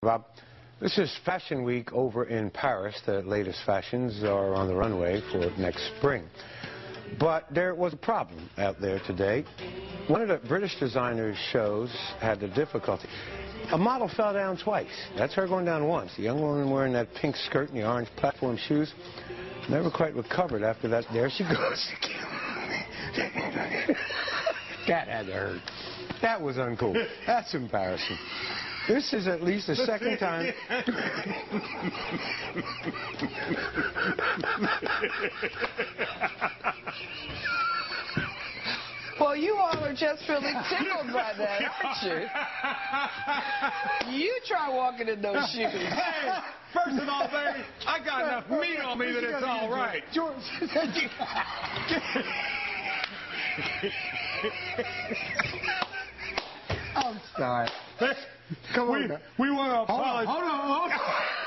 Bob, this is Fashion Week over in Paris. The latest fashions are on the runway for next spring. But there was a problem out there today. One of the British designers' shows had the difficulty. A model fell down twice. That's her going down once. The young woman wearing that pink skirt and the orange platform shoes never quite recovered after that. There she goes that had to hurt. That was uncool. That's embarrassing. This is at least the second time. well, you all are just really tickled by that, aren't you? You try walking in those shoes. Hey, first of all, baby, I got enough meat on me that it's all right. George. I'm sorry. Come on. We, we want to apologize. Hold on, hold on.